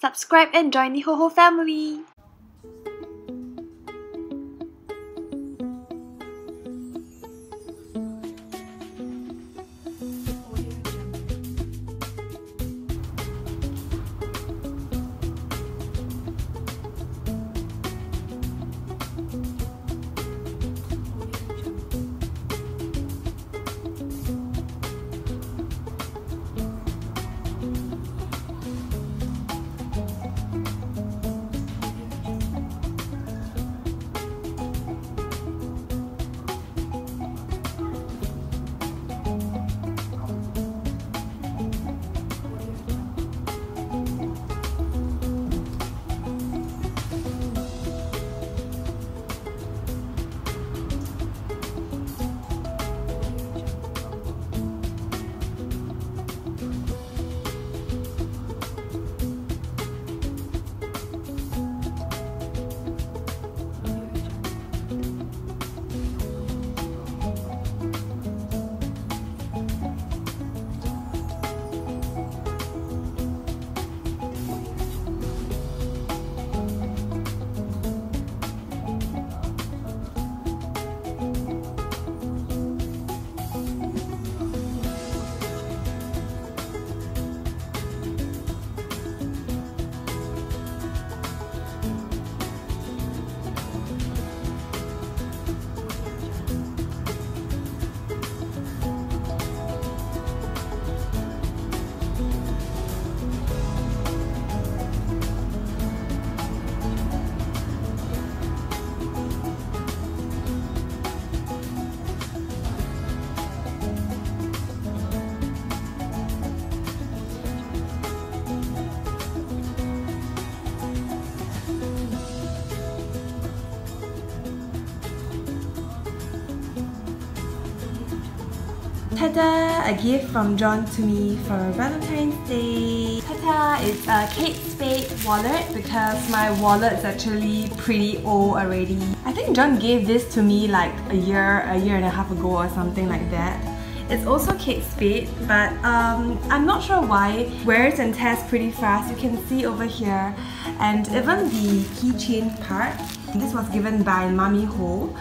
subscribe and join the HoHo family! Ta-da! A gift from Jon to me for Valentine's Day. Ta-da! It's a Kate Spade wallet because my wallet is actually pretty old already. I think Jon gave this to me like a year, a year and a half ago or something like that. It's also Kate Spade, but um, I'm not sure why. Wears and tears pretty fast. You can see over here. And even the keychain part, this was given by Mummy Ho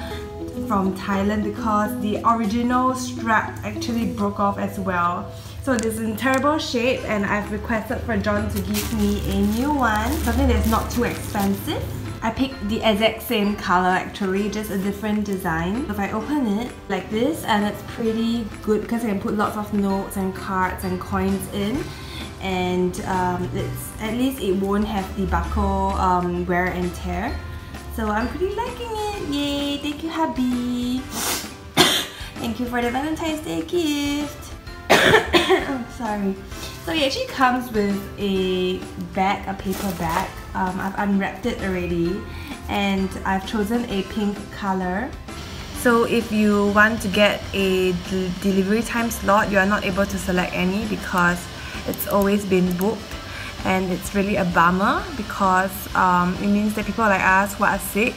from Thailand because the original strap actually broke off as well. So it is in terrible shape and I've requested for Jon to give me a new one, something that's not too expensive. I picked the exact same color actually, just a different design. If I open it like this and it's pretty good because I can put lots of notes and cards and coins in and um, it's at least it won't have the buckle um, wear and tear. So I'm pretty liking it. Yay! Thank you, hubby. Thank you for the Valentine's Day gift. oh, sorry. So it actually comes with a bag, a paper bag. Um, I've unwrapped it already and I've chosen a pink color. So if you want to get a delivery time slot, you are not able to select any because it's always been booked and it's really a bummer because um, it means that people like us who are sick.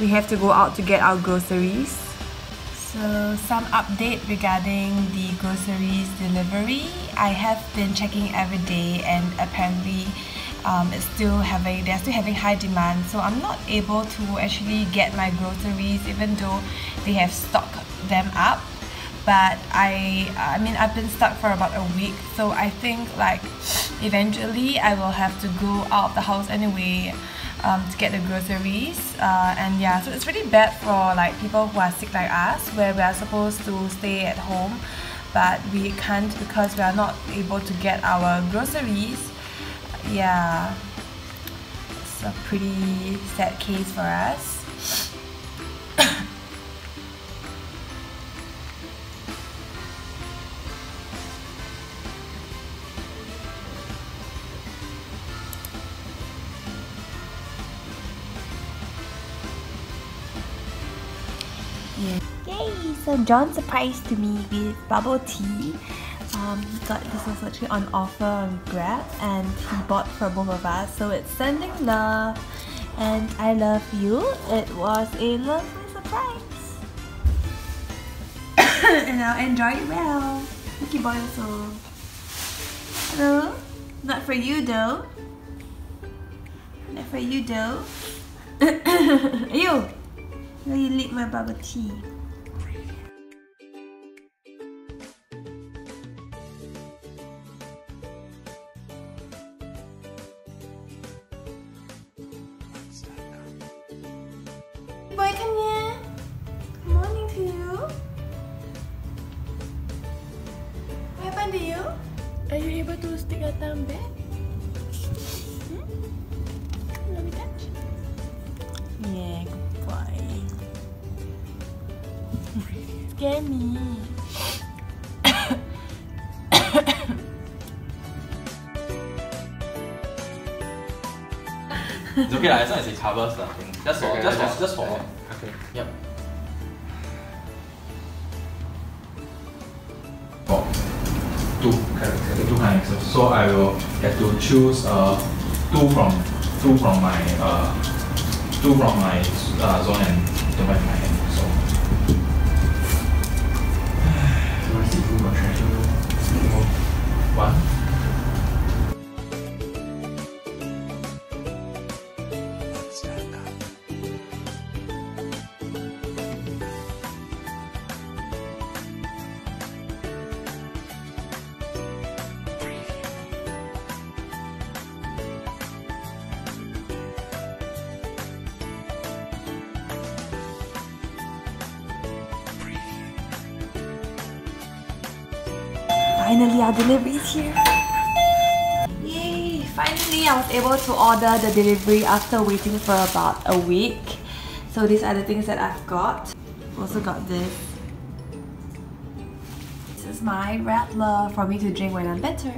We have to go out to get our groceries. So some update regarding the groceries delivery. I have been checking every day and apparently um, it's still having they're still having high demand. So I'm not able to actually get my groceries even though they have stocked them up but I I mean I've been stuck for about a week so I think like eventually I will have to go out of the house anyway um, to get the groceries uh, and yeah so it's really bad for like people who are sick like us where we are supposed to stay at home but we can't because we are not able to get our groceries. Yeah. It's a pretty sad case for us Yay! So Jon surprised me with bubble tea. Um, got this was actually on offer on Grab and he bought for both of us. So it's sending love and I love you. It was a lovely surprise. and I'll enjoy it well. Mickey boy also. Hello? Not for you though. Not for you though. Ew! Will you lick my bubble tea? Happened to you? Are you able to stick your thumb back? Hmm? Let me touch. Yeah, good boy. Scare me. It's okay lah, as long as it covers the thing. Just for, Okay, just for, just- just for. Okay. Yep. Two characters, two characters. So I will have to choose uh two from two from my uh two from my uh, zone and don't have my hand. So. so I see who will treasure. One. Finally, our delivery is here. Yay! Finally, I was able to order the delivery after waiting for about a week. So these are the things that I've got. Also got this. This is my Radler for me to drink when I'm better.